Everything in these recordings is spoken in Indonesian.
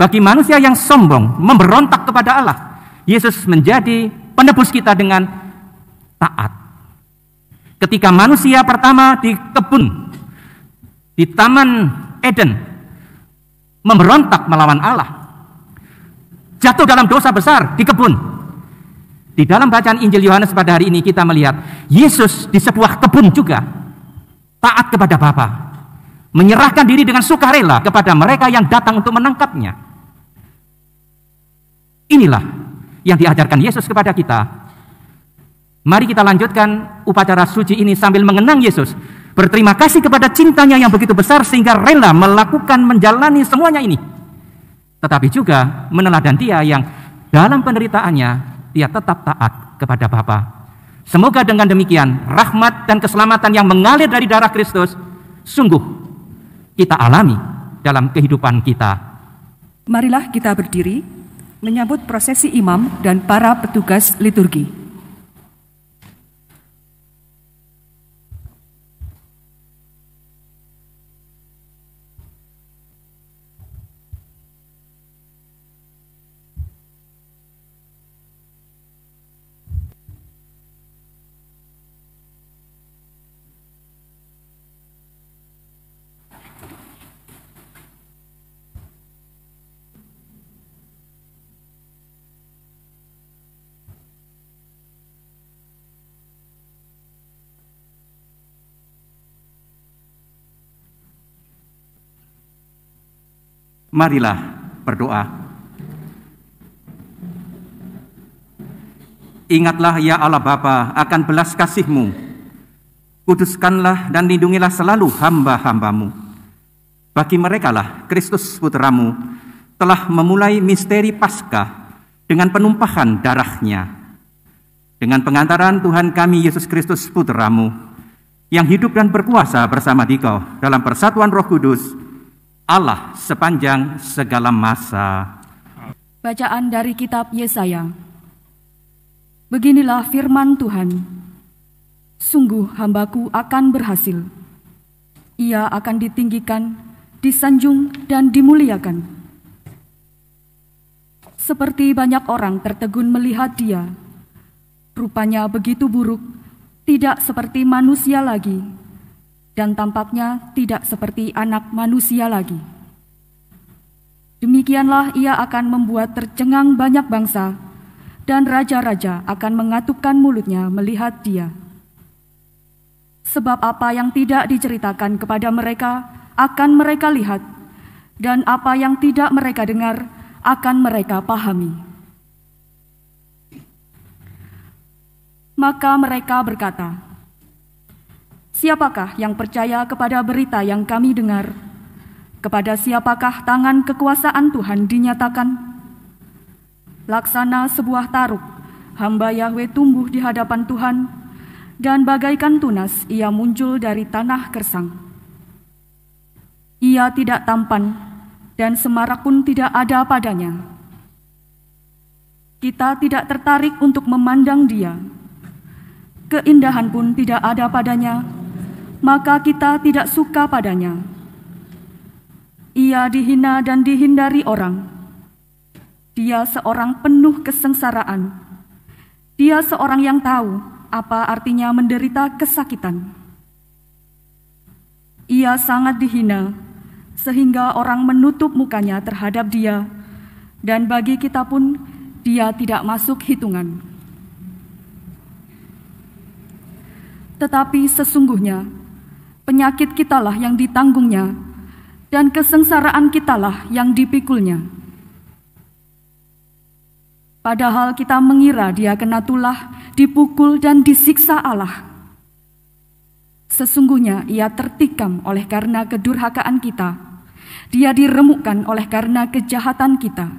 Bagi manusia yang sombong, memberontak kepada Allah, Yesus menjadi penebus kita dengan taat. Ketika manusia pertama di kebun, di Taman Eden, memberontak melawan Allah, jatuh dalam dosa besar di kebun. Di dalam bacaan Injil Yohanes pada hari ini kita melihat Yesus di sebuah kebun juga taat kepada Bapa, menyerahkan diri dengan sukarela kepada mereka yang datang untuk menangkapnya. Inilah yang diajarkan Yesus kepada kita. Mari kita lanjutkan upacara suci ini sambil mengenang Yesus. Berterima kasih kepada cintanya yang begitu besar sehingga rela melakukan menjalani semuanya ini. Tetapi juga meneladan dia yang dalam penderitaannya dia tetap taat kepada Bapa. Semoga dengan demikian rahmat dan keselamatan yang mengalir dari darah Kristus sungguh kita alami dalam kehidupan kita. Marilah kita berdiri menyambut prosesi imam dan para petugas liturgi. Marilah berdoa. Ingatlah ya Allah Bapa akan belas kasih-Mu. Kuduskanlah dan lindungilah selalu hamba-hambamu. Bagi mereka lah Kristus putramu telah memulai misteri Paskah dengan penumpahan darahnya. Dengan pengantaran Tuhan kami Yesus Kristus putramu yang hidup dan berkuasa bersama dikau dalam persatuan roh kudus, Allah sepanjang segala masa. Bacaan dari kitab Yesaya. Beginilah firman Tuhan. Sungguh hambaku akan berhasil. Ia akan ditinggikan, disanjung, dan dimuliakan. Seperti banyak orang tertegun melihat dia. Rupanya begitu buruk, tidak seperti manusia lagi dan tampaknya tidak seperti anak manusia lagi. Demikianlah ia akan membuat tercengang banyak bangsa, dan raja-raja akan mengatupkan mulutnya melihat dia. Sebab apa yang tidak diceritakan kepada mereka akan mereka lihat, dan apa yang tidak mereka dengar akan mereka pahami. Maka mereka berkata, Siapakah yang percaya kepada berita yang kami dengar? Kepada siapakah tangan kekuasaan Tuhan dinyatakan? Laksana sebuah taruk, hamba Yahweh tumbuh di hadapan Tuhan, dan bagaikan tunas ia muncul dari tanah kersang. Ia tidak tampan, dan semarak pun tidak ada padanya. Kita tidak tertarik untuk memandang dia. Keindahan pun tidak ada padanya, maka kita tidak suka padanya. Ia dihina dan dihindari orang. Dia seorang penuh kesengsaraan. Dia seorang yang tahu apa artinya menderita kesakitan. Ia sangat dihina, sehingga orang menutup mukanya terhadap dia, dan bagi kita pun dia tidak masuk hitungan. Tetapi sesungguhnya, Penyakit kitalah yang ditanggungnya, dan kesengsaraan kitalah yang dipikulnya. Padahal kita mengira dia kena tulah, dipukul dan disiksa Allah. Sesungguhnya ia tertikam oleh karena kedurhakaan kita. Dia diremukkan oleh karena kejahatan kita.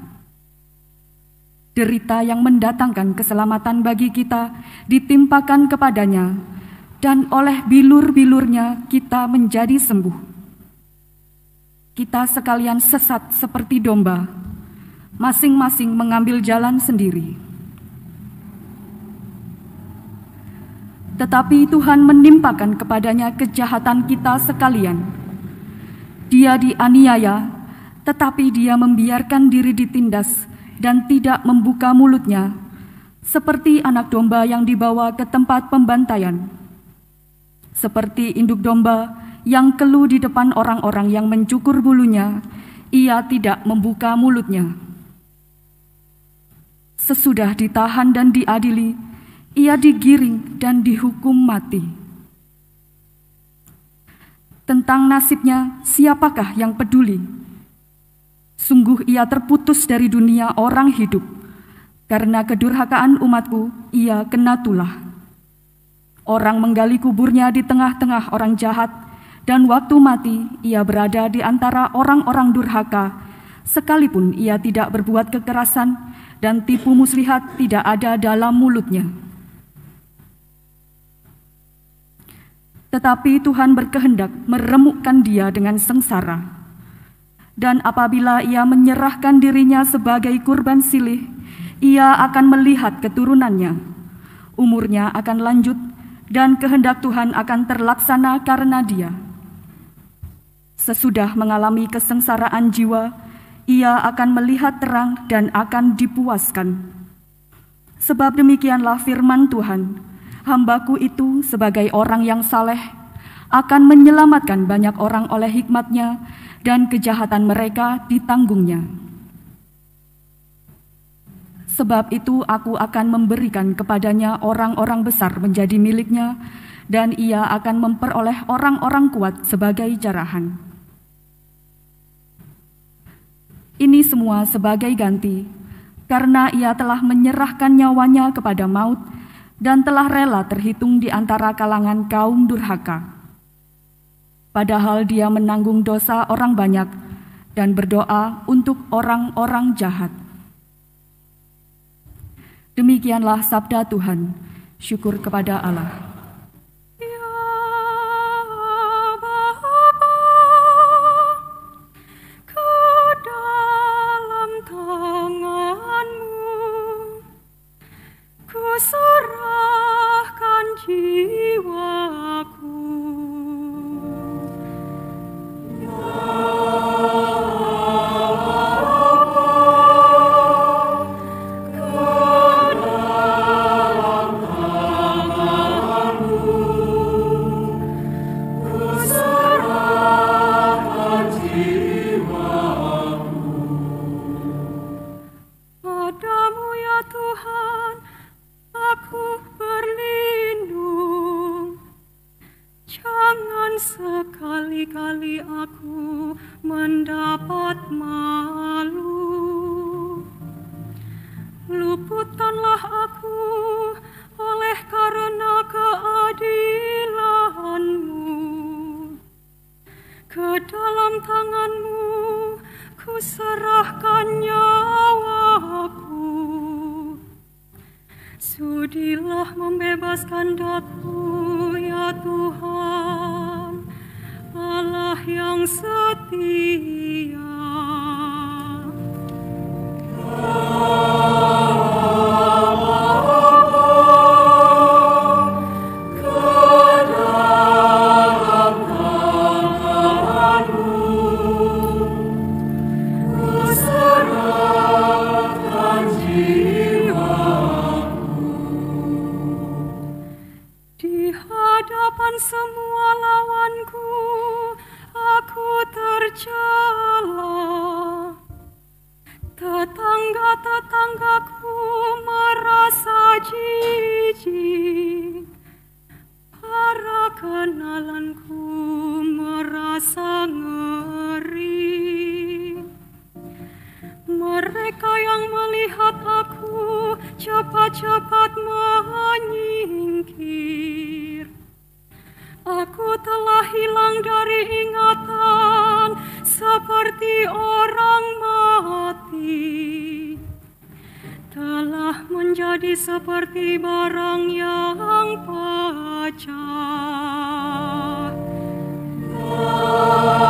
Derita yang mendatangkan keselamatan bagi kita ditimpakan kepadanya dan oleh bilur-bilurnya kita menjadi sembuh. Kita sekalian sesat seperti domba, masing-masing mengambil jalan sendiri. Tetapi Tuhan menimpakan kepadanya kejahatan kita sekalian. Dia dianiaya, tetapi dia membiarkan diri ditindas dan tidak membuka mulutnya, seperti anak domba yang dibawa ke tempat pembantaian. Seperti induk domba yang keluh di depan orang-orang yang mencukur bulunya, ia tidak membuka mulutnya. Sesudah ditahan dan diadili, ia digiring dan dihukum mati. Tentang nasibnya, siapakah yang peduli? Sungguh ia terputus dari dunia orang hidup. Karena kedurhakaan umatku, ia kena tulah. Orang menggali kuburnya di tengah-tengah orang jahat, dan waktu mati ia berada di antara orang-orang durhaka, sekalipun ia tidak berbuat kekerasan dan tipu muslihat tidak ada dalam mulutnya. Tetapi Tuhan berkehendak meremukkan dia dengan sengsara dan apabila ia menyerahkan dirinya sebagai kurban silih, ia akan melihat keturunannya. Umurnya akan lanjut dan kehendak Tuhan akan terlaksana karena dia. Sesudah mengalami kesengsaraan jiwa, ia akan melihat terang dan akan dipuaskan. Sebab demikianlah firman Tuhan, hambaku itu sebagai orang yang saleh akan menyelamatkan banyak orang oleh hikmatnya dan kejahatan mereka ditanggungnya. Sebab itu aku akan memberikan kepadanya orang-orang besar menjadi miliknya, dan ia akan memperoleh orang-orang kuat sebagai jarahan. Ini semua sebagai ganti, karena ia telah menyerahkan nyawanya kepada maut dan telah rela terhitung di antara kalangan kaum durhaka padahal dia menanggung dosa orang banyak dan berdoa untuk orang-orang jahat. Demikianlah sabda Tuhan. Syukur kepada Allah. lawanku aku tercela. Tetangga-tetanggaku merasa jijik. Para kenalanku merasa ngeri. Mereka yang melihat aku cepat-cepat menyingkir. Aku telah hilang dari ingatan seperti orang mati. Telah menjadi seperti barang yang pecah. Oh.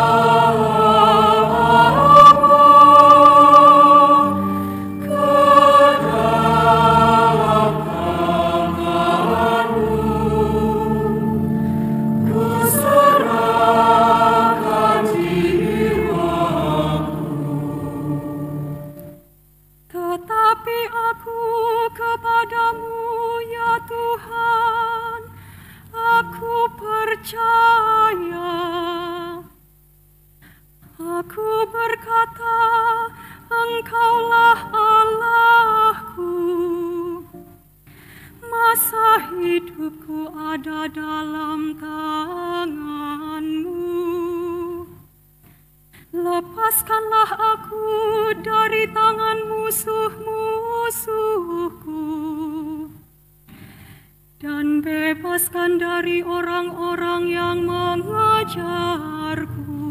Dalam tanganmu. Lepaskanlah aku dari tangan musuh-musuhku dan bebaskan dari orang-orang yang mengejarku.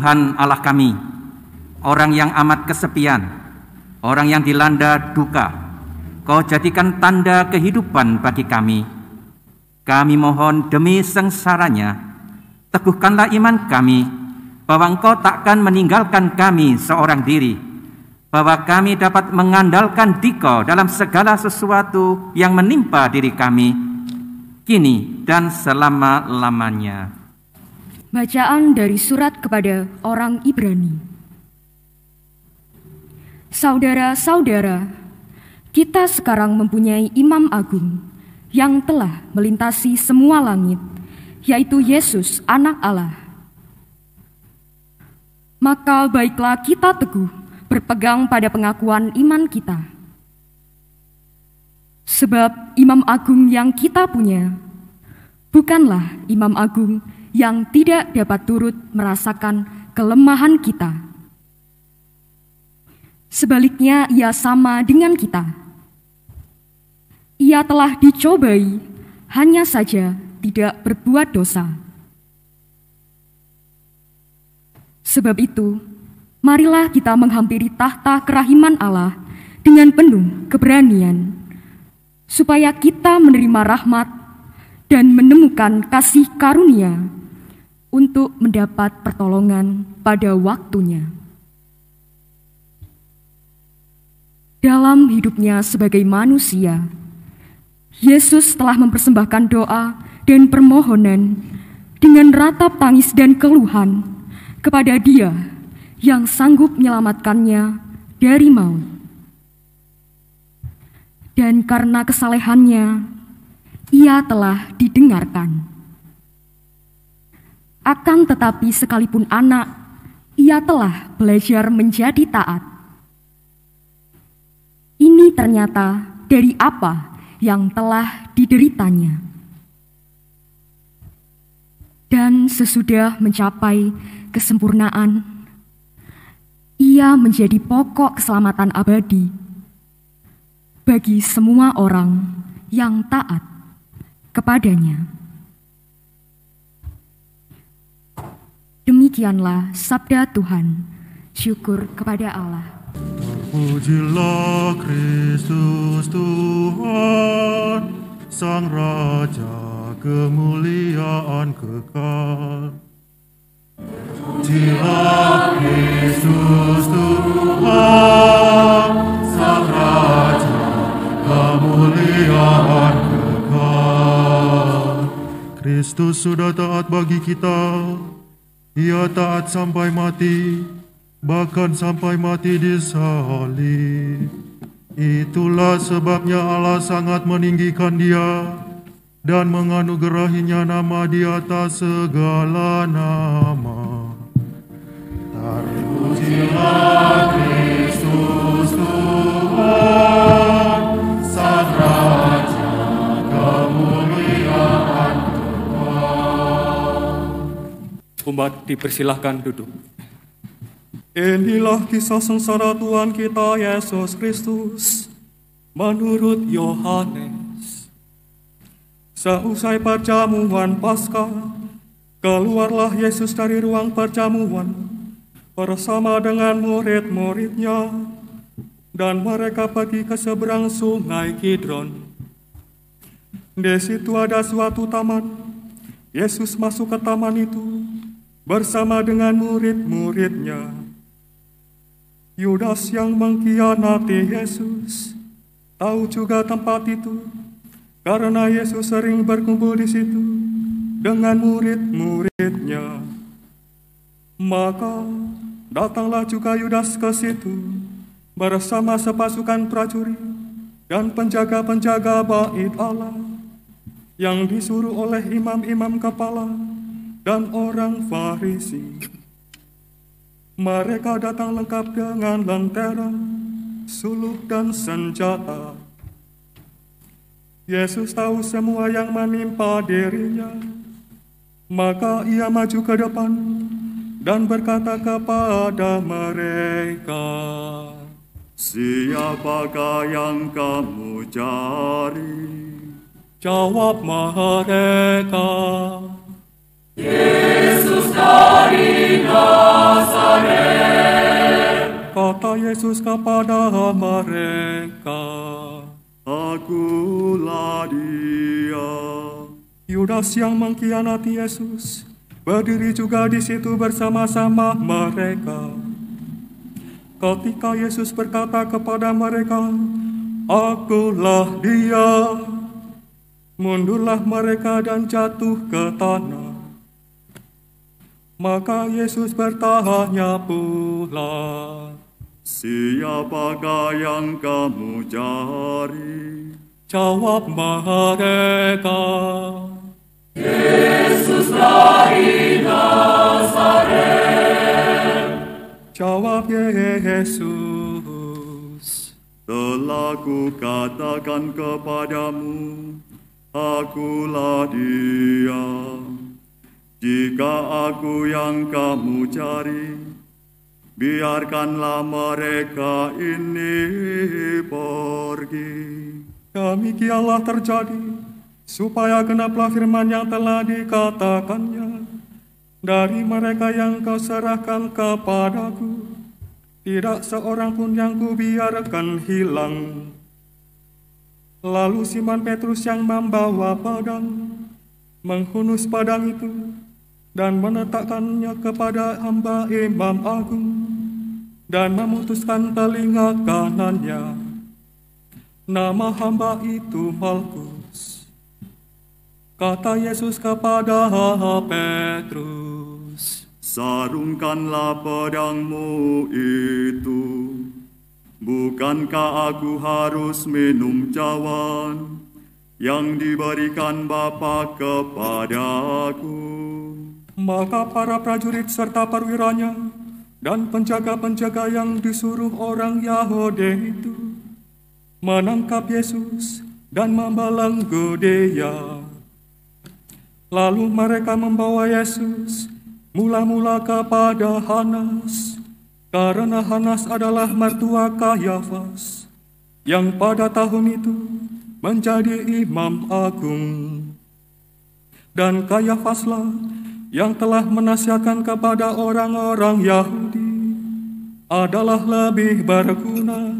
Tuhan Allah kami, orang yang amat kesepian, orang yang dilanda duka, Kau jadikan tanda kehidupan bagi kami. Kami mohon demi sengsaranya, teguhkanlah iman kami, bahwa Engkau takkan meninggalkan kami seorang diri, bahwa kami dapat mengandalkan Dikau dalam segala sesuatu yang menimpa diri kami, kini dan selama-lamanya. Bacaan dari surat kepada orang Ibrani. Saudara-saudara, kita sekarang mempunyai imam agung yang telah melintasi semua langit, yaitu Yesus, Anak Allah. Maka baiklah kita teguh berpegang pada pengakuan iman kita. Sebab imam agung yang kita punya bukanlah imam agung yang tidak dapat turut merasakan kelemahan kita. Sebaliknya, ia sama dengan kita. Ia telah dicobai, hanya saja tidak berbuat dosa. Sebab itu, marilah kita menghampiri tahta kerahiman Allah dengan penuh keberanian, supaya kita menerima rahmat dan menemukan kasih karunia untuk mendapat pertolongan pada waktunya. Dalam hidupnya sebagai manusia, Yesus telah mempersembahkan doa dan permohonan dengan ratap tangis dan keluhan kepada Dia yang sanggup menyelamatkannya dari maut. Dan karena kesalehannya, ia telah didengarkan. Akan tetapi sekalipun anak, ia telah belajar menjadi taat. Ini ternyata dari apa yang telah dideritanya. Dan sesudah mencapai kesempurnaan, ia menjadi pokok keselamatan abadi bagi semua orang yang taat kepadanya. Demikianlah sabda Tuhan. Syukur kepada Allah. Pujilah Kristus Tuhan, Sang Raja kemuliaan kekal. Pujilah Kristus Tuhan, Sang Raja kemuliaan kekal. Kristus sudah taat bagi kita, Ia taat sampai mati, bahkan sampai mati di salib. Itulah sebabnya Allah sangat meninggikan dia dan menganugerahinya nama di atas segala nama. Terpujilah Umat dipersilahkan duduk. Inilah kisah sengsara Tuhan kita Yesus Kristus menurut Yohanes. Seusai perjamuan Paskah, keluarlah Yesus dari ruang perjamuan bersama dengan murid-muridnya dan mereka pergi ke seberang sungai Kidron. Di situ ada suatu taman. Yesus masuk ke taman itu bersama dengan murid-muridnya. Yudas yang mengkhianati Yesus tahu juga tempat itu karena Yesus sering berkumpul di situ dengan murid-muridnya. Maka datanglah juga Yudas ke situ bersama sepasukan prajurit dan penjaga-penjaga bait Allah yang disuruh oleh imam-imam kepala dan orang Farisi. Mereka datang lengkap dengan lentera, suluk dan senjata. Yesus tahu semua yang menimpa dirinya, maka ia maju ke depan dan berkata kepada mereka, Siapakah yang kamu cari? Jawab mereka, Kata Yesus kepada mereka, Akulah dia. Yudas yang mengkhianati Yesus berdiri juga di situ bersama-sama mereka. Ketika Yesus berkata kepada mereka, Akulah dia, mundurlah mereka dan jatuh ke tanah. Maka Yesus bertanya pula, Siapakah yang kamu cari? Jawab mereka, Yesus dari Nazaret. Jawab Yesus, Telah kukatakan kepadamu, Akulah dia. Jika aku yang kamu cari, biarkanlah mereka ini pergi. demikianlah terjadi, supaya genaplah firman yang telah dikatakannya. Dari mereka yang kau serahkan kepadaku, tidak seorang pun yang kubiarkan hilang. Lalu Simon Petrus yang membawa pedang, menghunus pedang itu, dan meletakkannya kepada hamba imam agung, dan memutuskan telinga kanannya. Nama hamba itu Malkus. Kata Yesus kepada Petrus, Sarungkanlah pedangmu itu. Bukankah aku harus minum cawan yang diberikan Bapa kepadaku? Maka para prajurit serta perwiranya dan penjaga-penjaga yang disuruh orang Yahudi itu menangkap Yesus dan membelenggu dia. Lalu mereka membawa Yesus mula-mula kepada Hanas, karena Hanas adalah mertua Kayafas, yang pada tahun itu menjadi imam agung. Dan Kayafaslah yang telah menasihatkan kepada orang-orang Yahudi adalah lebih berguna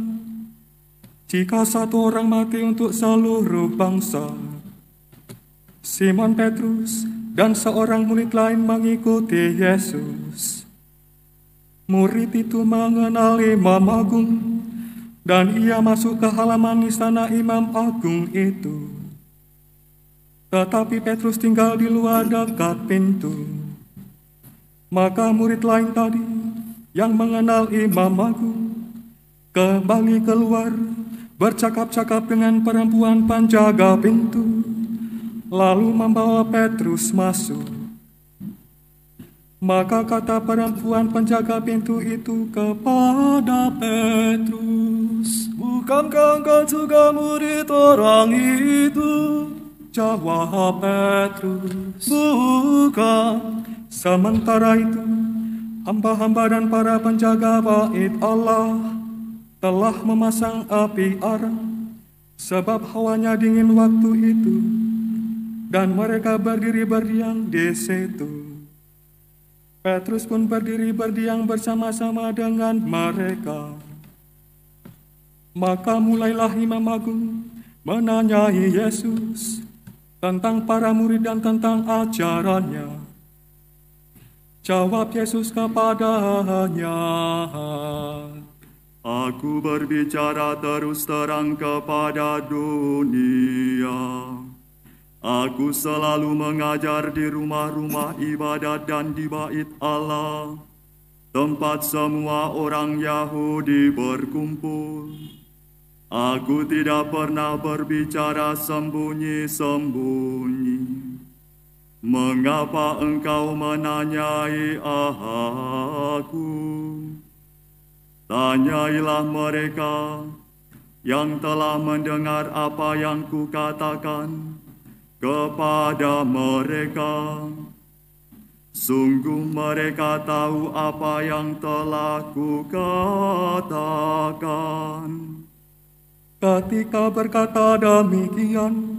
jika satu orang mati untuk seluruh bangsa. Simon Petrus dan seorang murid lain mengikuti Yesus. Murid itu mengenal imam agung dan ia masuk ke halaman istana imam agung itu. Tetapi Petrus tinggal di luar dekat pintu. Maka murid lain tadi yang mengenal Imam Agung kembali keluar bercakap-cakap dengan perempuan penjaga pintu, lalu membawa Petrus masuk. Maka kata perempuan penjaga pintu itu kepada Petrus, Bukankah engkau juga murid orang itu? Jawab Petrus, Bukan. Sementara itu, hamba-hamba dan para penjaga bait Allah telah memasang api arang, sebab hawanya dingin waktu itu, dan mereka berdiri berdiam di situ. Petrus pun berdiri berdiam bersama-sama dengan mereka. Maka mulailah Imam Agung menanyai Yesus tentang para murid dan tentang ajarannya. Jawab Yesus kepadanya, Aku berbicara terus terang kepada dunia. Aku selalu mengajar di rumah-rumah ibadat dan di bait Allah, tempat semua orang Yahudi berkumpul. Aku tidak pernah berbicara sembunyi-sembunyi. Mengapa engkau menanyai aku? Tanyailah mereka yang telah mendengar apa yang kukatakan kepada mereka. Sungguh mereka tahu apa yang telah kukatakan. Ketika berkata demikian,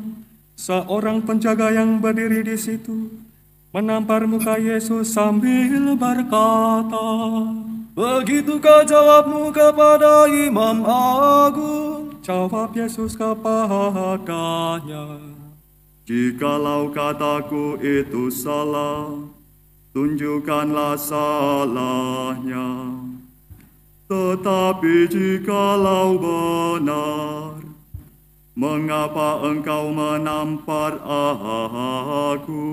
seorang penjaga yang berdiri di situ menampar muka Yesus sambil berkata, Begitukah jawabmu kepada Imam Agung? Jawab Yesus kepadanya, Jikalau kataku itu salah, tunjukkanlah salahnya. Tetapi jikalau benar, mengapa engkau menampar aku?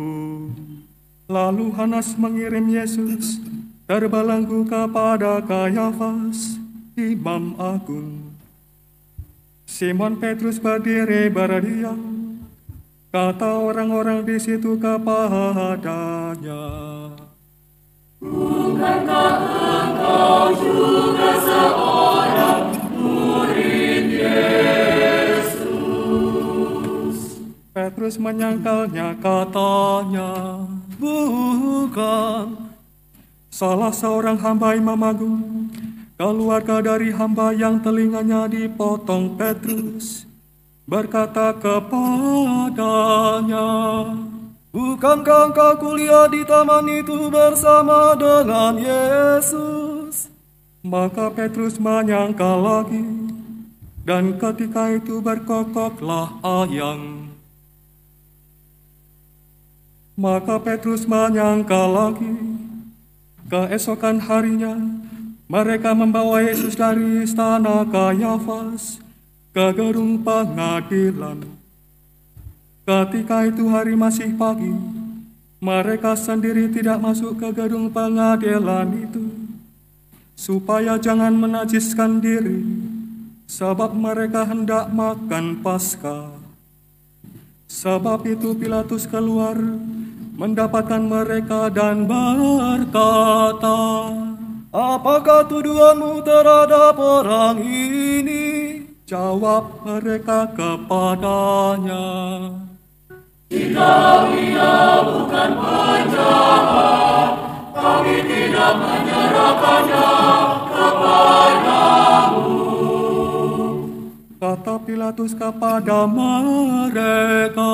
Lalu Hanas mengirim Yesus terbelenggu kepada Kayafas, Imam Agung. Simon Petrus berdiri berdiam. Kata orang-orang di situ kepadanya, Petrus menyangkalnya katanya, Bukan. Salah seorang hamba Imam Agung, keluarga dari hamba yang telinganya dipotong Petrus, berkata kepadanya, Bukankah engkau kuliah di taman itu bersama dengan Yesus? Maka Petrus menyangkal lagi, dan ketika itu berkokoklah ayam. Maka Petrus menyangkal lagi, keesokan harinya mereka membawa Yesus dari istana Kayafas ke gedung pengadilan. Ketika itu hari masih pagi, mereka sendiri tidak masuk ke gedung pengadilan itu, supaya jangan menajiskan diri, sebab mereka hendak makan Paskah. Sebab itu Pilatus keluar mendapatkan mereka dan berkata, Apakah tuduhanmu terhadap orang ini? Jawab mereka kepadanya, Kata Pilatus kepada mereka,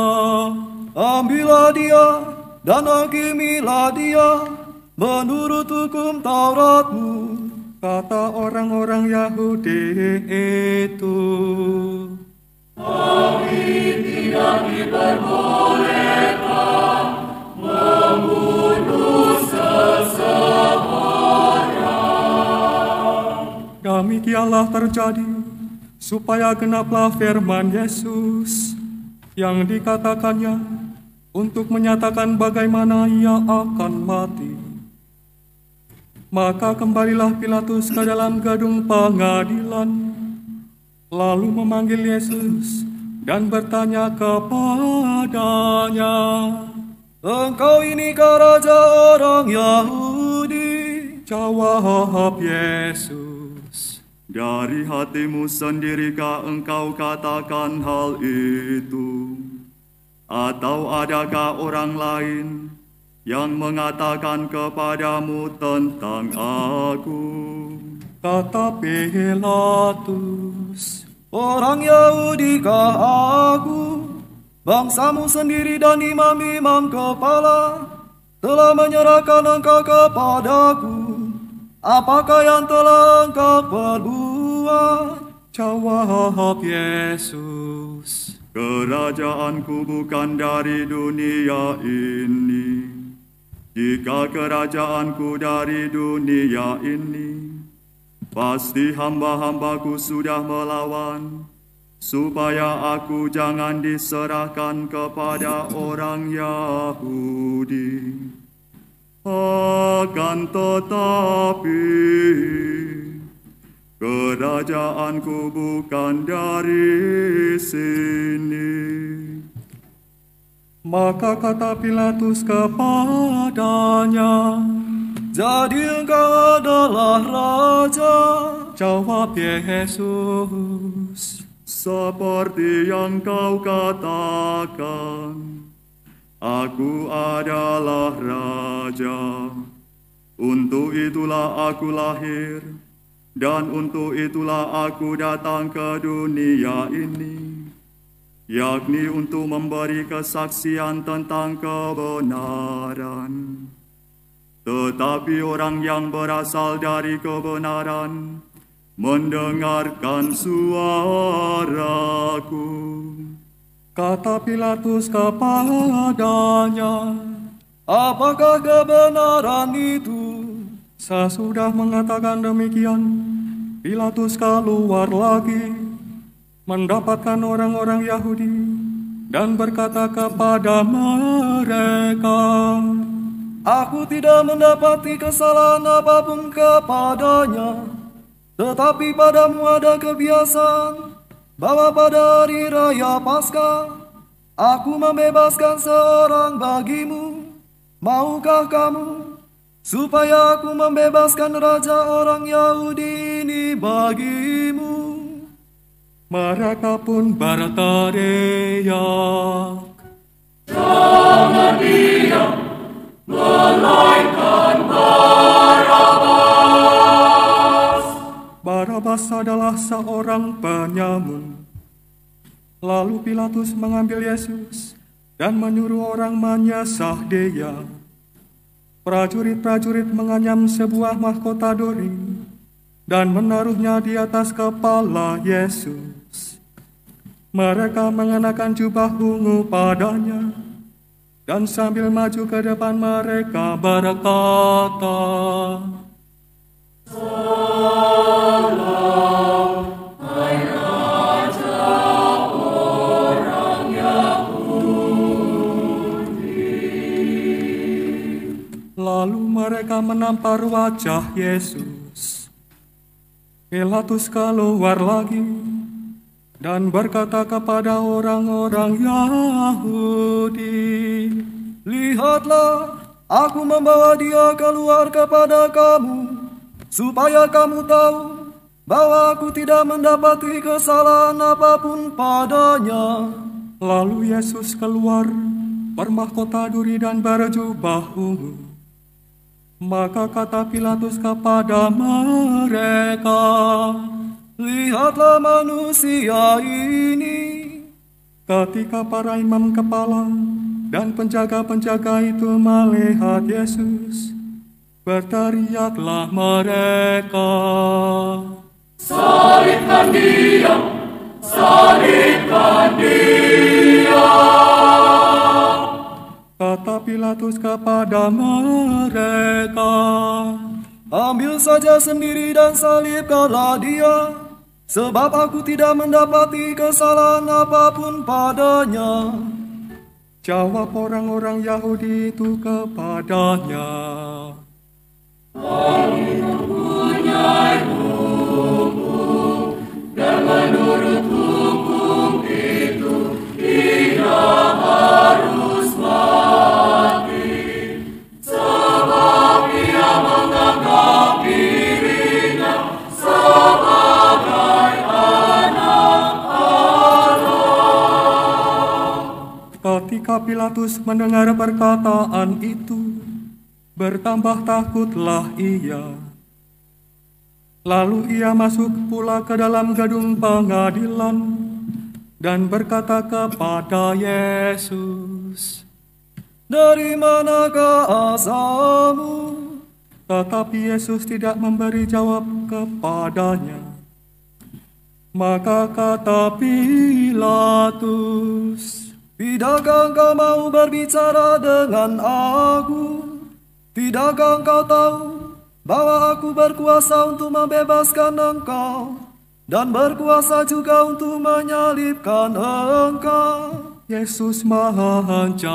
Ambillah dia dan hakimilah dia menurut hukum Tauratmu. kata orang-orang Yahudi itu. Demikianlah terjadi supaya genaplah firman Yesus yang dikatakannya untuk menyatakan bagaimana ia akan mati. Maka kembalilah Pilatus ke dalam gedung pengadilan, lalu memanggil Yesus dan bertanya kepadanya, Engkau inikah raja orang Yahudi? Jawab Yesus, Dari hatimu sendirikah engkau katakan hal itu? Atau adakah orang lain yang mengatakan kepadamu tentang aku? kata Pilatus. Orang Yahudi kah aku? Bangsamu sendiri dan imam-imam kepala telah menyerahkan engkau kepadaku. Apakah yang telah engkau perbuat? Jawab Yesus, Kerajaanku bukan dari dunia ini. Jika kerajaanku dari dunia ini, pasti hamba-hambaku sudah melawan, supaya aku jangan diserahkan kepada orang Yahudi. Akan tetapi, kerajaanku bukan dari sini. maka kata Pilatus kepadanya, Jadi engkau adalah raja. jawab Yesus, Seperti yang kau katakan, aku adalah raja. Untuk itulah aku lahir, dan untuk itulah aku datang ke dunia ini, yakni untuk memberi kesaksian tentang kebenaran. Tetapi orang yang berasal dari kebenaran mendengarkan suaraku. kata Pilatus kepadanya, Apakah kebenaran itu? sesudah mengatakan demikian, Pilatus keluar lagi, mendapatkan orang-orang Yahudi, dan berkata kepada mereka, Aku tidak mendapati kesalahan apa pun kepadanya, tetapi padamu ada kebiasaan bahwa pada hari raya Paskah aku membebaskan seorang bagimu. Maukah kamu supaya aku membebaskan raja orang Yahudi ini bagimu? mereka pun berteriak, Barabas adalah seorang penyamun. Lalu Pilatus mengambil Yesus dan menyuruh orang menyesah dia. Prajurit-prajurit menganyam sebuah mahkota duri dan menaruhnya di atas kepala Yesus. Mereka mengenakan jubah ungu padanya dan sambil maju ke depan mereka berkata, Lalu mereka menampar wajah Yesus. Pilatus keluar lagi dan berkata kepada orang-orang Yahudi, Lihatlah, aku membawa dia keluar kepada kamu, supaya kamu tahu bahwa aku tidak mendapati kesalahan apa pun padanya. Lalu Yesus keluar bermahkota duri dan berjubah ungu. Maka kata Pilatus kepada mereka, Lihatlah manusia ini. ketika para imam kepala dan penjaga-penjaga itu melihat Yesus, berteriaklah mereka. Kata Pilatus kepada mereka, Ambil saja sendiri dan salibkanlah dia, Sebab aku tidak mendapati kesalahan apa pun padanya. Jawab orang-orang Yahudi itu kepadanya. Kami mempunyai dan menurut hukum itu tidak harus mati. Pilatus mendengar perkataan itu, bertambah takutlah ia. Lalu ia masuk pula ke dalam gedung pengadilan dan berkata kepada Yesus, Dari manakah asalmu? Tetapi Yesus tidak memberi jawab kepadanya. Maka kata Pilatus, Tidakkah engkau mau berbicara dengan aku? Tidakkah engkau tahu bahwa aku berkuasa untuk membebaskan engkau dan berkuasa juga untuk menyalibkan engkau? Yesus menjawab,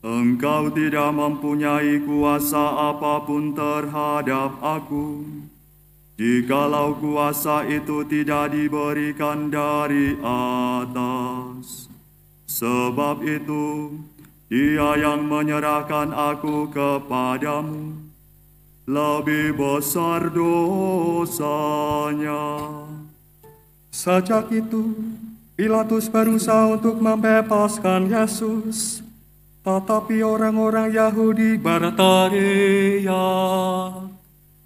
Engkau tidak mempunyai kuasa apa pun terhadap aku. Jikalau kuasa itu tidak diberikan dari atas. Sebab itu, dia yang menyerahkan aku kepadamu lebih besar dosanya. Sejak itu, Pilatus berusaha untuk membebaskan Yesus. Tetapi orang-orang Yahudi berteriak,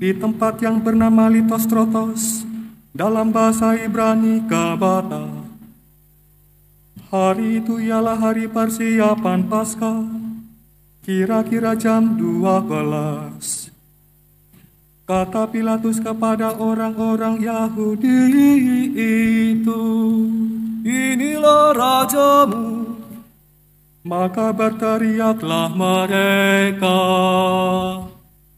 di tempat yang bernama Litostrotos dalam bahasa Ibrani Gabata. Hari itu ialah hari persiapan Paskah, kira-kira jam 12. Kata Pilatus kepada orang-orang Yahudi itu, Inilah rajamu. maka berteriaklah mereka.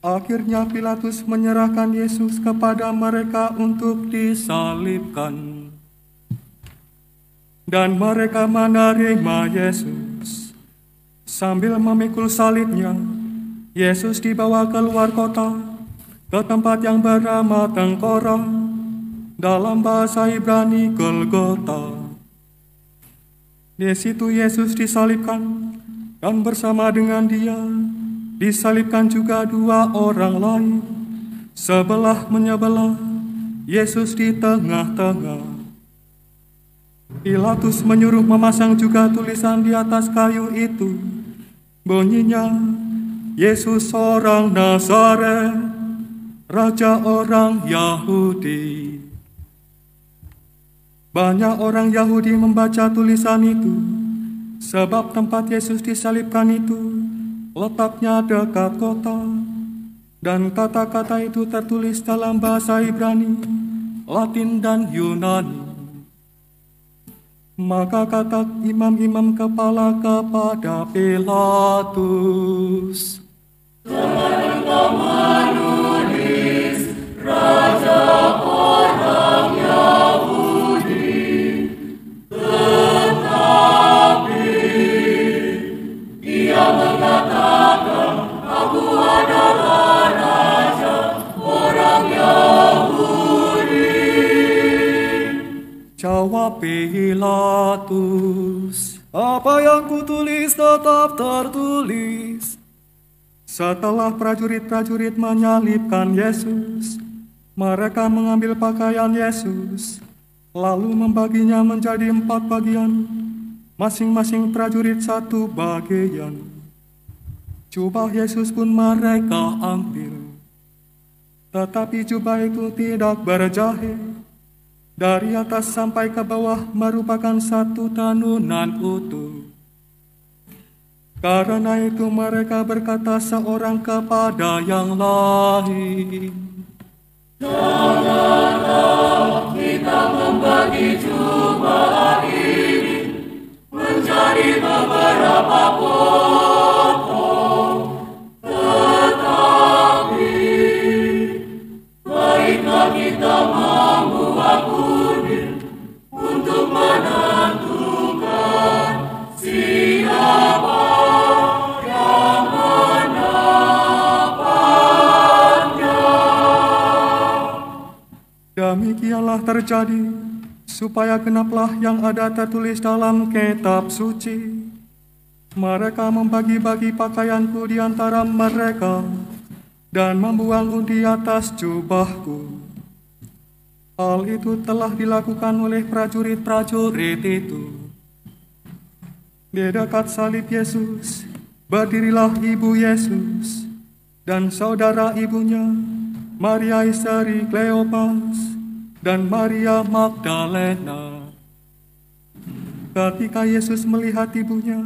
Akhirnya Pilatus menyerahkan Yesus kepada mereka untuk disalibkan. Dan mereka menerima Yesus. Sambil memikul salibnya, Yesus dibawa keluar kota ke tempat yang bernama Tengkorak dalam bahasa Ibrani Golgota. Di situ Yesus disalibkan dan bersama dengan dia disalibkan juga dua orang lain. Sebelah menyebelah, Yesus di tengah-tengah. Pilatus menyuruh memasang juga tulisan di atas kayu itu. Bunyinya, Yesus orang Nazaret, Raja orang Yahudi. Banyak orang Yahudi membaca tulisan itu, sebab tempat Yesus disalibkan itu letaknya dekat kota, dan kata-kata itu tertulis dalam bahasa Ibrani, Latin, dan Yunani. Maka kata imam-imam kepala kepada Pilatus, Jawab Pilatus, Apa yang kutulis tetap tertulis. Setelah prajurit-prajurit menyalibkan Yesus, mereka mengambil pakaian Yesus, lalu membaginya menjadi empat bagian, masing-masing prajurit satu bagian. Jubah Yesus pun mereka ambil, tetapi jubah itu tidak berjahit dari atas sampai ke bawah merupakan satu tanunan utuh. Karena itu mereka berkata seorang kepada yang lain, Janganlah ada tertulis dalam kitab suci. Mereka membagi-bagi pakaianku di antara mereka, dan membuang di atas jubahku. Hal itu telah dilakukan oleh prajurit-prajurit itu. Di dekat salib Yesus, berdirilah ibu Yesus dan saudara ibunya, Maria istri Kleopas dan Maria Magdalena. Ketika Yesus melihat ibunya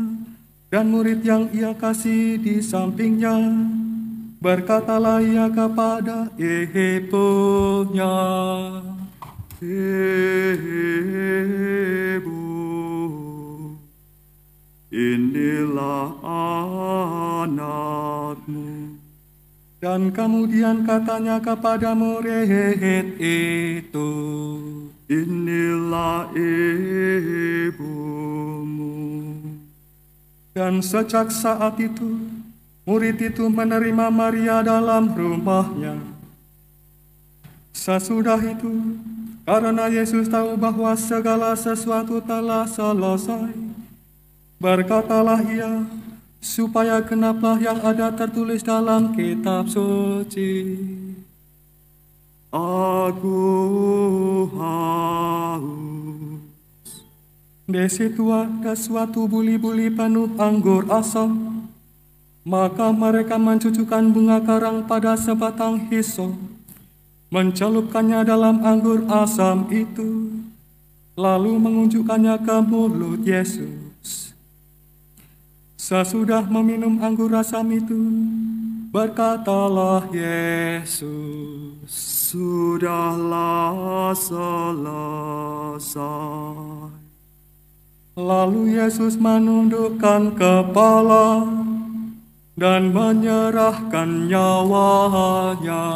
dan murid yang ia kasih di sampingnya, berkatalah ia kepada ibunya, Ibu, inilah anakmu. dan kemudian katanya kepada murid itu, Inilah ibumu. Dan sejak saat itu, murid itu menerima Maria dalam rumahnya. Sesudah itu, karena Yesus tahu bahwa segala sesuatu telah selesai, berkatalah ia, supaya genaplah yang ada tertulis dalam kitab suci. Aku haus. Di situ ada suatu buli-buli penuh anggur asam. Maka mereka mencucukkan bunga karang pada sebatang hisop, mencelupkannya dalam anggur asam itu, lalu mengunjukkannya ke mulut Yesus. Sesudah meminum anggur asam itu, berkatalah Yesus, Sudahlah selesai. Lalu Yesus menundukkan kepala dan menyerahkan nyawanya.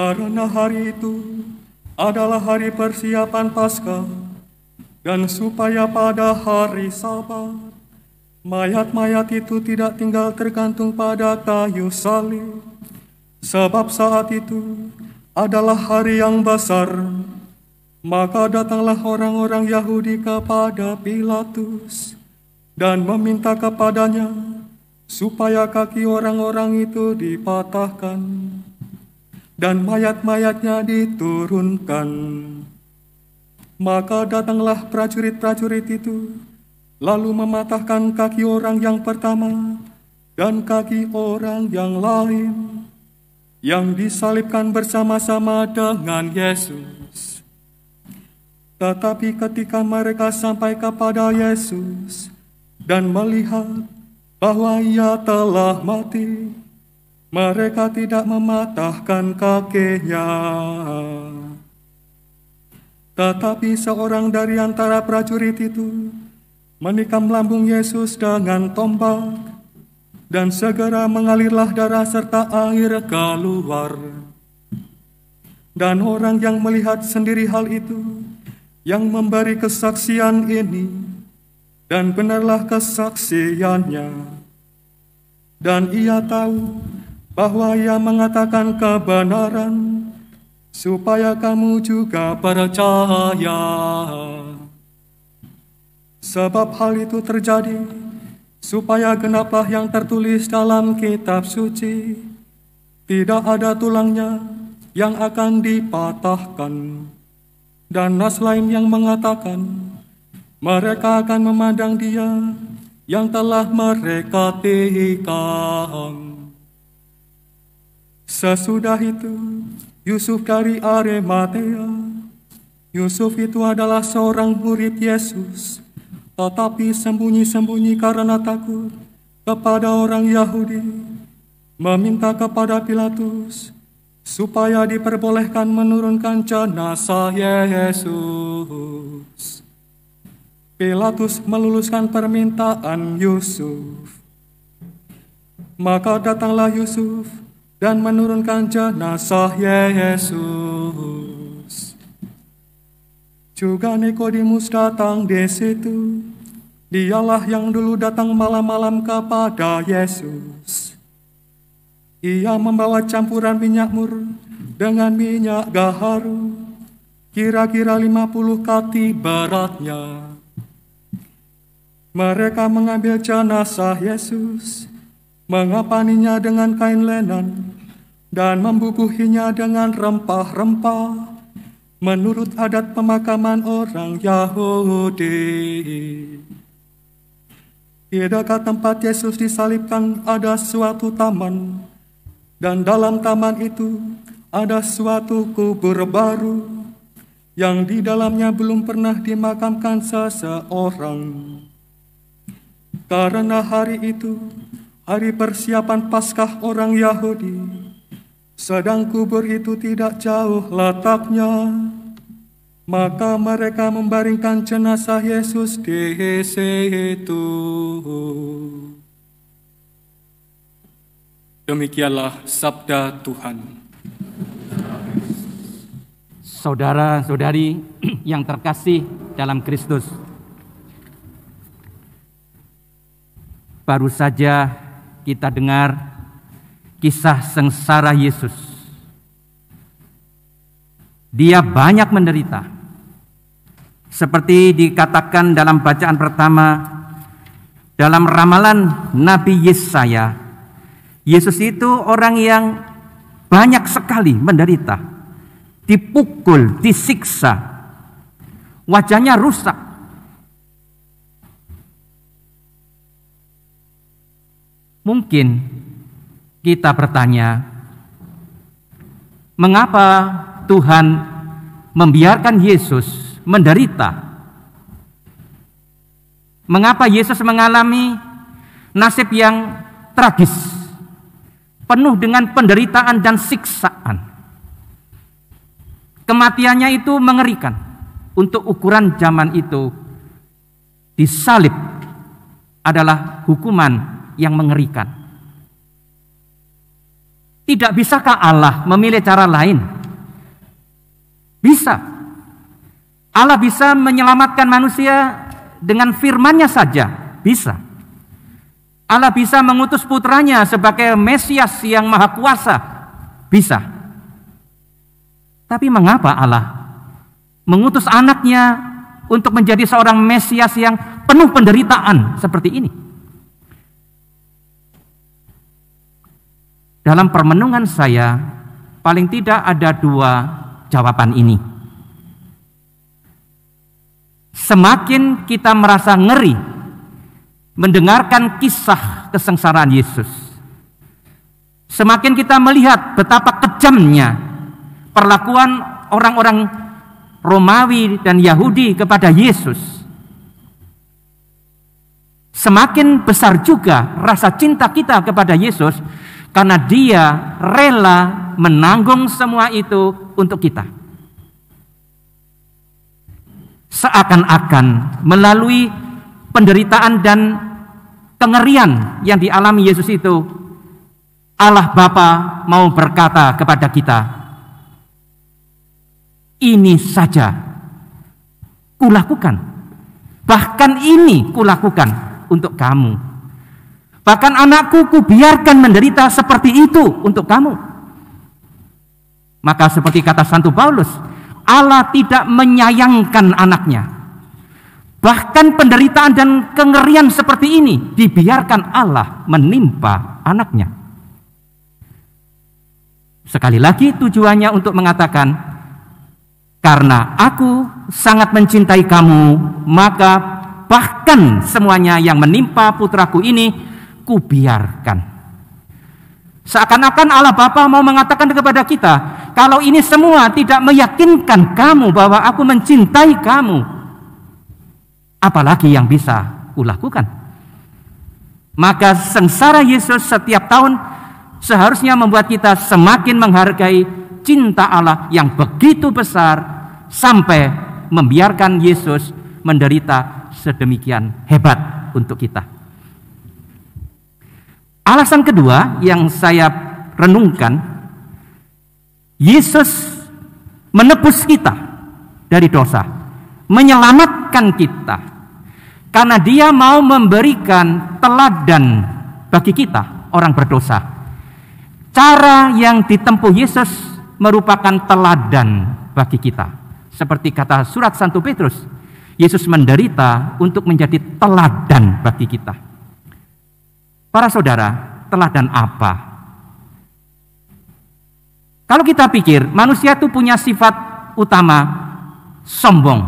Karena hari itu adalah hari persiapan Paskah, dan supaya pada hari Sabat mayat-mayat itu tidak tinggal tergantung pada kayu salib, sebab saat itu adalah hari yang besar. Maka datanglah orang-orang Yahudi kepada Pilatus dan meminta kepadanya supaya kaki orang-orang itu dipatahkan dan mayat-mayatnya diturunkan. Maka datanglah prajurit-prajurit itu, lalu mematahkan kaki orang yang pertama dan kaki orang yang lain, yang disalibkan bersama-sama dengan Yesus. Tetapi ketika mereka sampai kepada Yesus dan melihat bahwa ia telah mati, mereka tidak mematahkan kakinya. Tetapi seorang dari antara prajurit itu menikam lambung Yesus dengan tombak, dan segera mengalirlah darah serta air keluar. Dan orang yang melihat sendiri hal itu, yang memberi kesaksian ini, dan benarlah kesaksiannya. Dan ia tahu bahwa ia mengatakan kebenaran, supaya kamu juga percaya. Sebab hal itu terjadi, supaya genaplah yang tertulis dalam kitab suci, Tidak ada tulangnya yang akan dipatahkan. Dan nas lain yang mengatakan, mereka akan memandang dia yang telah mereka tikam. Sesudah itu, Yusuf dari Arimatea. Yusuf itu adalah seorang murid Yesus, tetapi sembunyi-sembunyi karena takut kepada orang Yahudi, meminta kepada Pilatus supaya diperbolehkan menurunkan jenazah Yesus. Pilatus meluluskan permintaan Yusuf. Maka datanglah Yusuf dan menurunkan jenazah Yesus. Juga Nikodemus datang di situ. Dialah yang dulu datang malam-malam kepada Yesus. Ia membawa campuran minyak mur dengan minyak gaharu, kira-kira 50 kati beratnya. Mereka mengambil jenazah Yesus, mengapaninya dengan kain lenan, dan membubuhinya dengan rempah-rempah, menurut adat pemakaman orang Yahudi. Di dekat tempat Yesus disalibkan ada suatu taman, dan dalam taman itu ada suatu kubur baru yang di dalamnya belum pernah dimakamkan seseorang. Karena hari itu hari persiapan Paskah orang Yahudi, sedang kubur itu tidak jauh letaknya, maka mereka membaringkan jenazah Yesus di situ. Demikianlah sabda Tuhan. Saudara-saudari yang terkasih dalam Kristus. Baru saja kita dengar kisah sengsara Yesus. Dia banyak menderita. Seperti dikatakan dalam bacaan pertama dalam ramalan Nabi Yesaya Yesus itu orang yang banyak sekali menderita, dipukul, disiksa, wajahnya rusak. Mungkin kita bertanya, mengapa Tuhan membiarkan Yesus menderita? Mengapa Yesus mengalami nasib yang tragis? penuh dengan penderitaan dan siksaan. Kematiannya itu mengerikan. Untuk ukuran zaman itu, disalib adalah hukuman yang mengerikan. Tidak bisakah Allah memilih cara lain? Bisa. Allah bisa menyelamatkan manusia dengan firman-Nya saja. Bisa. Allah bisa mengutus putranya sebagai Mesias yang maha kuasa. Bisa. Tapi mengapa Allah mengutus anaknya untuk menjadi seorang Mesias yang penuh penderitaan seperti ini? Dalam permenungan saya, paling tidak ada dua jawaban ini. Semakin kita merasa ngeri mendengarkan kisah kesengsaraan Yesus. Semakin kita melihat betapa kejamnya perlakuan orang-orang Romawi dan Yahudi kepada Yesus. Semakin besar juga rasa cinta kita kepada Yesus karena dia rela menanggung semua itu untuk kita. Seakan-akan melalui penderitaan dan kengerian yang dialami Yesus itu, Allah Bapa mau berkata kepada kita, ini saja kulakukan. Bahkan ini kulakukan untuk kamu. Bahkan anakku kubiarkan menderita seperti itu untuk kamu. Maka seperti kata Santo Paulus, Allah tidak menyayangkan anaknya. Bahkan penderitaan dan kengerian seperti ini dibiarkan Allah menimpa anaknya. Sekali lagi tujuannya untuk mengatakan, karena aku sangat mencintai kamu, maka bahkan semuanya yang menimpa putraku ini kubiarkan. Seakan-akan Allah Bapa mau mengatakan kepada kita, kalau ini semua tidak meyakinkan kamu bahwa aku mencintai kamu, apalagi yang bisa kulakukan? Maka sengsara Yesus setiap tahun seharusnya membuat kita semakin menghargai cinta Allah yang begitu besar sampai membiarkan Yesus menderita sedemikian hebat untuk kita. Alasan kedua yang saya renungkan, Yesus menebus kita dari dosa, menyelamatkan kita, karena Dia mau memberikan teladan bagi kita, orang berdosa Cara yang ditempuh Yesus merupakan teladan bagi kita. Seperti kata surat Santo Petrus, Yesus menderita untuk menjadi teladan bagi kita. Para saudara, teladan apa? Kalau kita pikir manusia itu punya sifat utama sombong.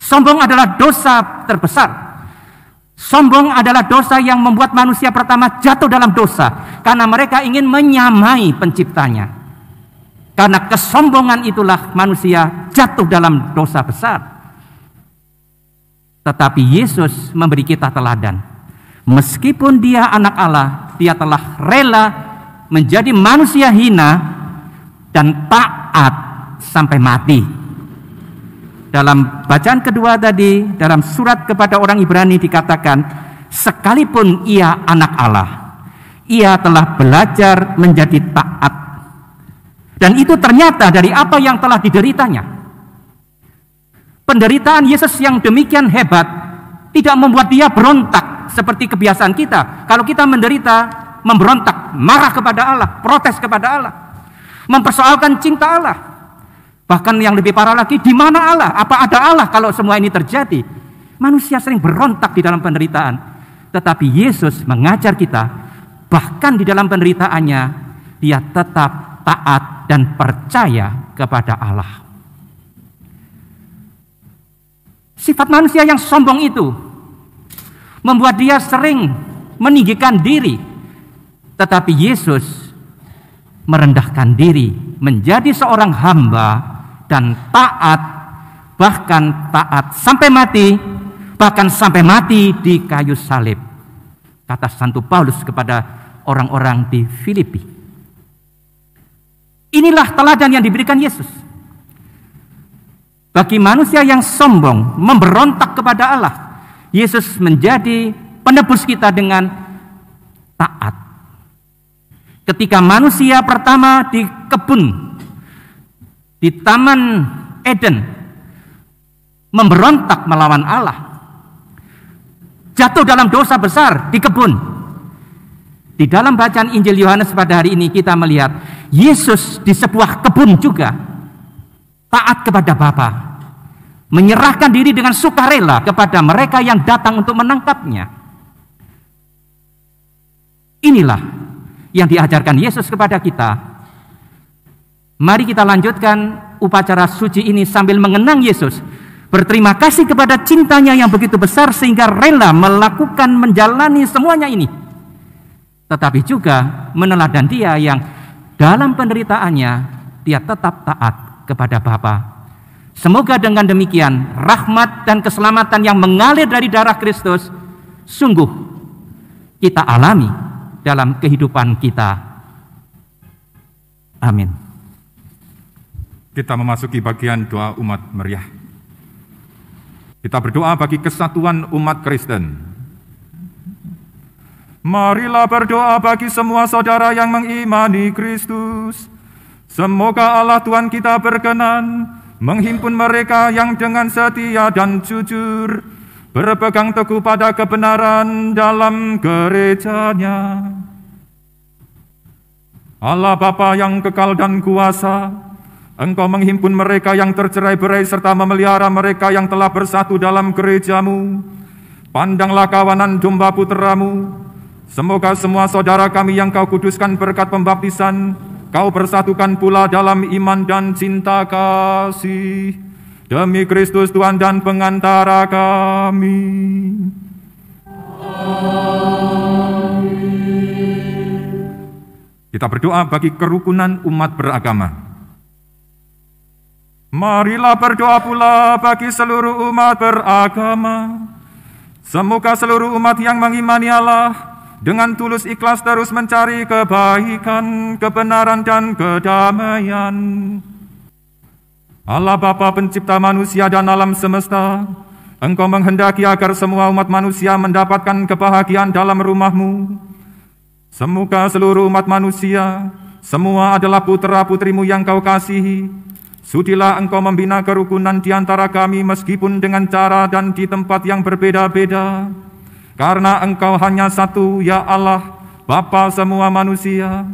Sombong adalah dosa terbesar Sombong adalah dosa yang membuat manusia pertama jatuh dalam dosa karena mereka ingin menyamai penciptanya. Karena kesombongan itulah manusia jatuh dalam dosa besar. Tetapi Yesus memberi kita teladan. Meskipun dia anak Allah, dia telah rela menjadi manusia hina dan taat sampai mati dalam bacaan kedua tadi, dalam surat kepada orang Ibrani dikatakan, sekalipun ia anak Allah, ia telah belajar menjadi taat. Dan itu ternyata dari apa yang telah dideritanya. Penderitaan Yesus yang demikian hebat tidak membuat dia berontak seperti kebiasaan kita. Kalau kita menderita, memberontak, marah kepada Allah, protes kepada Allah, mempersoalkan cinta Allah. Bahkan yang lebih parah lagi, di mana Allah? Apa ada Allah kalau semua ini terjadi? Manusia sering berontak di dalam penderitaan. Tetapi Yesus mengajar kita, bahkan di dalam penderitaannya, dia tetap taat dan percaya kepada Allah. Sifat manusia yang sombong itu membuat dia sering meninggikan diri. Tetapi Yesus merendahkan diri menjadi seorang hamba dan taat bahkan taat sampai mati bahkan sampai mati di kayu salib. Kata Santo Paulus kepada orang-orang di Filipi. Inilah teladan yang diberikan Yesus bagi manusia yang sombong memberontak kepada Allah Yesus menjadi penebus kita dengan taat ketika manusia pertama di kebun di Taman Eden memberontak melawan Allah. Jatuh dalam dosa besar di kebun. Di dalam bacaan Injil Yohanes pada hari ini kita melihat Yesus di sebuah kebun juga taat kepada Bapa. Menyerahkan diri dengan sukarela kepada mereka yang datang untuk menangkapnya. Inilah yang diajarkan Yesus kepada kita Mari kita lanjutkan upacara suci ini sambil mengenang Yesus. Berterima kasih kepada cintanya yang begitu besar sehingga rela melakukan menjalani semuanya ini. Tetapi juga meneladan dia yang dalam penderitaannya dia tetap taat kepada Bapa. Semoga dengan demikian rahmat dan keselamatan yang mengalir dari darah Kristus sungguh kita alami dalam kehidupan kita. Amin. Kita memasuki bagian doa umat meriah. Kita berdoa bagi kesatuan umat Kristen. Marilah berdoa bagi semua saudara yang mengimani Kristus. Semoga Allah Tuhan kita berkenan menghimpun mereka yang dengan setia dan jujur berpegang teguh pada kebenaran dalam gerejanya. Allah Bapa yang kekal dan kuasa, Engkau menghimpun mereka yang tercerai-berai serta memelihara mereka yang telah bersatu dalam gerejamu. Pandanglah kawanan domba putramu, Semoga semua saudara kami yang kau kuduskan berkat pembaptisan, kau persatukan pula dalam iman dan cinta kasih. Demi Kristus Tuhan dan pengantara kami. Kita berdoa bagi kerukunan umat beragama. Marilah berdoa pula bagi seluruh umat beragama. Semoga seluruh umat yang mengimani Allah dengan tulus ikhlas terus mencari kebaikan, kebenaran, dan kedamaian. Allah Bapa pencipta manusia dan alam semesta, Engkau menghendaki agar semua umat manusia mendapatkan kebahagiaan dalam rumahmu. Semoga seluruh umat manusia, semua adalah putra-putrimu yang kau kasihi. Sudilah engkau membina kerukunan di antara kami meskipun dengan cara dan di tempat yang berbeda-beda. Karena engkau hanya satu, ya Allah, Bapa semua manusia.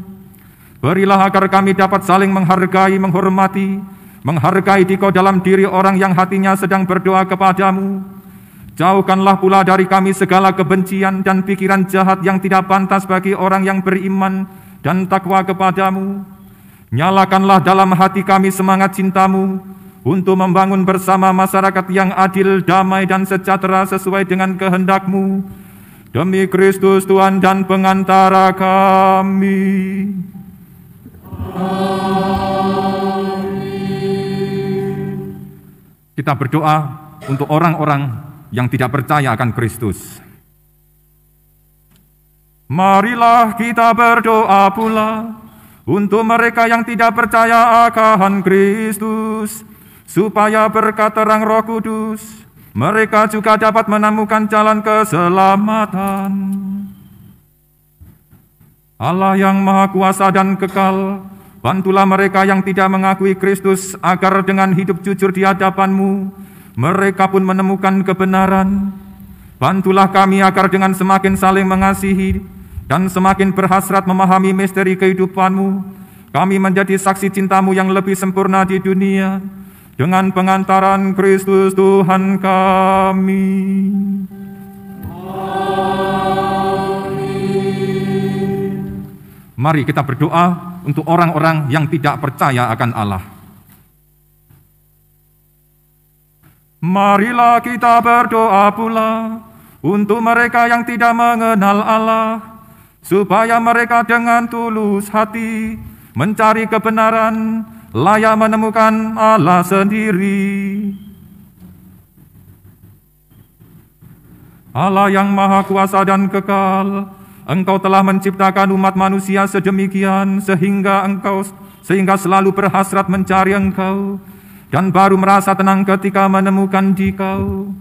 Berilah agar kami dapat saling menghargai, menghormati, menghargai dikau dalam diri orang yang hatinya sedang berdoa kepadamu. Jauhkanlah pula dari kami segala kebencian dan pikiran jahat yang tidak pantas bagi orang yang beriman dan takwa kepadamu. Nyalakanlah dalam hati kami semangat cintamu untuk membangun bersama masyarakat yang adil, damai, dan sejahtera sesuai dengan kehendakmu. Demi Kristus Tuhan dan pengantara kami. Kita berdoa untuk orang-orang yang tidak percaya akan Kristus. Marilah kita berdoa pula untuk mereka yang tidak percaya akan Kristus, supaya berkat terang Roh Kudus mereka juga dapat menemukan jalan keselamatan. Allah yang Maha Kuasa dan Kekal, Bantulah mereka yang tidak mengakui Kristus agar dengan hidup jujur di hadapanmu, mereka pun menemukan kebenaran. Bantulah kami agar dengan semakin saling mengasihi dan semakin berhasrat memahami misteri kehidupanmu, kami menjadi saksi cintamu yang lebih sempurna di dunia dengan pengantaran Kristus Tuhan kami. Mari kita berdoa untuk orang-orang yang tidak percaya akan Allah. Marilah kita berdoa pula untuk mereka yang tidak mengenal Allah, supaya mereka dengan tulus hati mencari kebenaran, layak menemukan Allah sendiri. Allah yang Maha Kuasa dan Kekal, Engkau telah menciptakan umat manusia sedemikian sehingga engkau sehingga selalu berhasrat mencari engkau dan baru merasa tenang ketika menemukan dikau.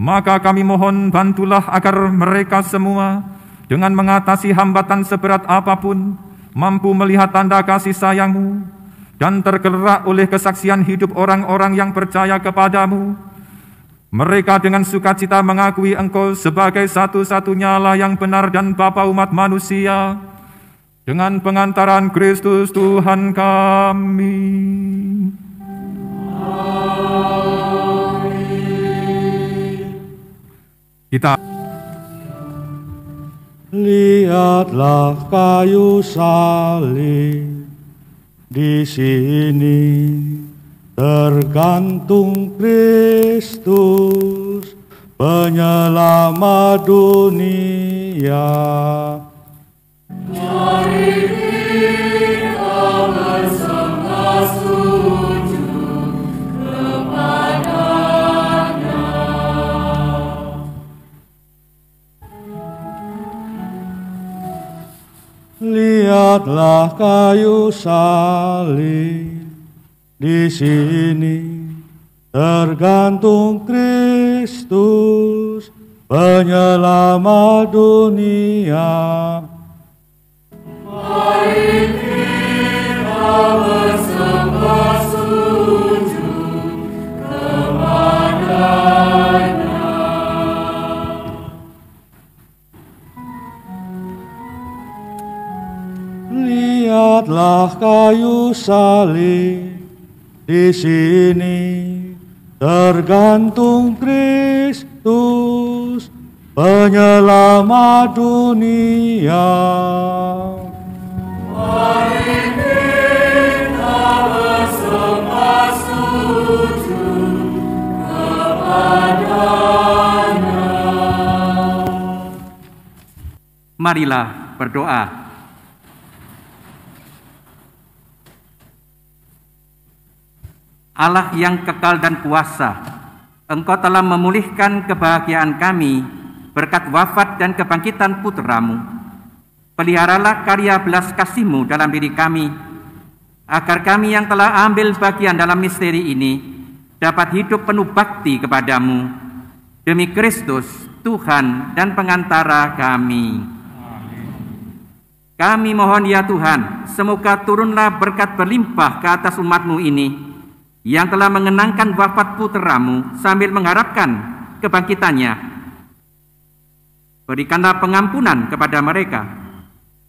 Maka kami mohon bantulah agar mereka semua dengan mengatasi hambatan seberat apa pun mampu melihat tanda kasih sayangmu dan tergerak oleh kesaksian hidup orang-orang yang percaya kepadamu mereka dengan sukacita mengakui engkau sebagai satu-satunya Allah yang benar dan Bapa umat manusia. Dengan pengantaran Kristus Tuhan kami. Kita Lihatlah kayu salib di sini tergantung Kristus penyelamat dunia. Mari Lihatlah kayu salib di sini tergantung Kristus penyelamat dunia. Mari kita bersama sujud kepadanya. Lihatlah kayu salib di sini tergantung Kristus penyelamat dunia. Marilah berdoa. Allah yang kekal dan kuasa, Engkau telah memulihkan kebahagiaan kami berkat wafat dan kebangkitan putramu. Peliharalah karya belas kasihmu dalam diri kami, agar kami yang telah ambil bagian dalam misteri ini dapat hidup penuh bakti kepadamu. Demi Kristus, Tuhan dan pengantara kami. Kami mohon ya Tuhan, semoga turunlah berkat berlimpah ke atas umatmu ini, yang telah mengenangkan wafat putramu sambil mengharapkan kebangkitannya. Berikanlah pengampunan kepada mereka,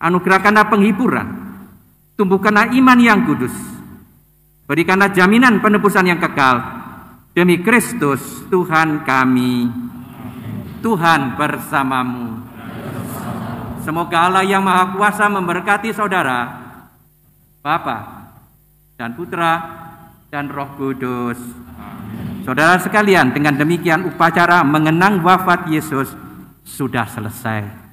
anugerahkanlah penghiburan, tumbuhkanlah iman yang kudus, berikanlah jaminan penebusan yang kekal, demi Kristus Tuhan kami. Tuhan bersamamu. Semoga Allah yang Maha Kuasa memberkati saudara, Bapa dan Putra dan Roh Kudus. Saudara sekalian, dengan demikian upacara mengenang wafat Yesus sudah selesai.